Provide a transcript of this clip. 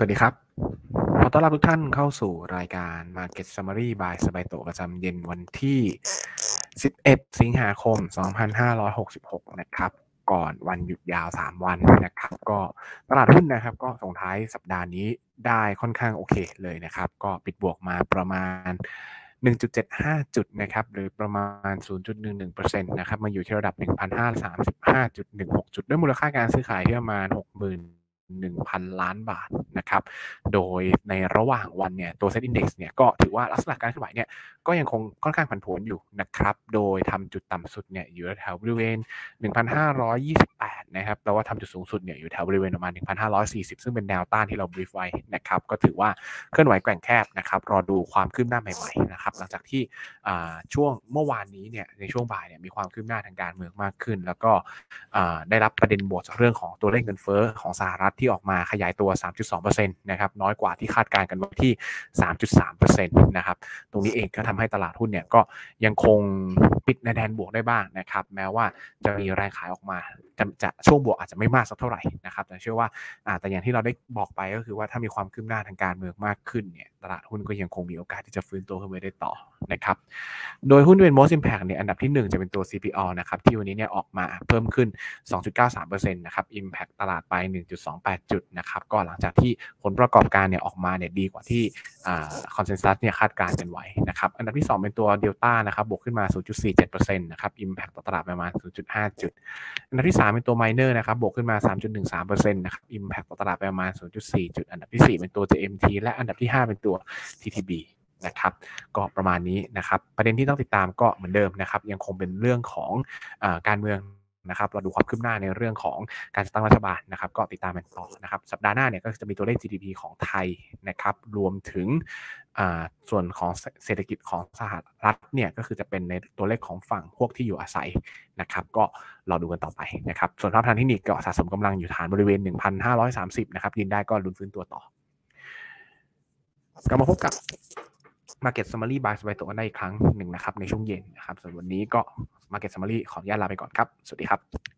สวัสดีครับ ขอต้อนรับทุกท่านเข้าสู่รายการ Market Summary by สบายโตประจำเย็นวันที่ 11 สิงหาคม 2566 นะครับ ก่อนวันหยุดยาว 3 วันนะครับ ก็ตลาดหุ้นนะครับ ก็ส่งท้ายสัปดาห์นี้ได้ค่อนข้างโอเคเลยนะครับ ก็ปิดบวกมาประมาณ 1.75 จุดนะครับ หรือประมาณ 0.11%นะครับ มาอยู่ที่ระดับ 1,535.16 จุด ด้วยมูลค่าการซื้อขายที่ประมาณ 60,000 1,000 ล้านบาท นะครับ โดยในระหว่างวันเนี่ยตัวเซ็ตอินดี x เนี่ยก็ถือว่าลักษณะการเคลื่อนไหวเนี่ยก็ยังคงค่อนข้างผันผวนอยู่นะครับ โดยทำจุดต่ำสุดเนี่ยอยู่แถวบริเวณ 1,528 นะครับแต่ว่าทำจุดสูงสุดเนี่ยอยู่แถวบริเวณประมาณ 1,540 ซึ่งเป็นแนวต้านที่เรา brief ไว้นะครับ ก็ถือว่าเคลื่อนไหวแกว่งแคบนะครับรอดูความคืบหน้าใหม่ๆนะครับหลังจากที่ช่วงเมื่อวานนี้เนี่ยในช่วงบ่ายเนี่ยมีความคืบหน้าทางการเมืองมากขึ้น แล้วก็ได้รับประเด็นบวกจากเรื่องของตัวเลขเงินเฟ้อของสหรัฐที่ออกมาขยายตัว 3.2นะครับน้อยกว่าที่คาดการณ์กันไว้ที่ 3.3%นะครับตรงนี้เองก็ทำให้ตลาดหุ้นเนี่ยก็ยังคง ปิดในแดนบวกได้บ้างนะครับ แม้ว่าจะมีแรงขายออกมาจะจะช่วงบวกอาจจะไม่มากสักเท่าไหร่นะครับ แต่เชื่อว่าแต่อย่างที่เราได้บอกไปก็คือว่าถ้ามีความคืบหน้าทางการเมืองมากขึ้นเนี่ยตลาดหุ้นก็ยังคงมีโอกาสที่จะฟื้นตัวขึ้นไปได้ต่อนะครับ โดยหุ้นเป็น most impact เนี่ยอันดับที่ 1 จะเป็นตัว CPO นะครับที่วันนี้เนี่ยออกมาเพิ่มขึ้น 2.93%นะครับ impact ตลาดไป 1.28 จุดนะครับก็หลังจากที่ผลประกอบการเนี่ยออกมาเนี่ยดีกว่าที่คอนเซนแซสเนี่ยคาดการณ์กันไว้นะครับอันดับที่ 2 เป็นตัว Delta นะครับบวกขึ้นมา0.47%นะครับ impact ต่อตลาดประมาณ 0.5 จุด อันดับที่ 3 เป็นตัว Miner นะครับ บวกขึ้นมา 3.13%นะครับ impact ต่อตลาดประมาณ 0.4 จุด อันดับที่ 4 เป็นตัว JMT และอันดับที่ 5 เป็นตัว TTB นะครับก็ประมาณนี้นะครับ ประเด็นที่ต้องติดตามก็เหมือนเดิมนะครับ ยังคงเป็นเรื่องของอการเมือง นะครับเราดูความคืบหน้าในเรื่องของการตั้งรัฐบาลนะครับก็ติดตามกันต่อนะครับสัปดาห์หน้าเนี่ยก็จะมีตัวเลข GDP ของไทยนะครับรวมถึงส่วนของเศรษฐกิจของสหรัฐเนี่ยก็คือจะเป็นในตัวเลขของฝั่งพวกที่อยู่อาศัยนะครับก็เราดูกันต่อไปนะครับส่วนภาพทางเทคนิคก็สะสมกำลังอยู่ฐานบริเวณ 1,530 นะครับยืนได้ก็ลุ้นฟื้นตัวต่อกลับมาพบกับ Market Summary by สบายตัวได้อีกครั้งหนึ่งนะครับในช่วงเย็นนะครับส่วนวันนี้ก็ Market Summary ขออนุญาตลาไปก่อนครับ สวัสดีครับ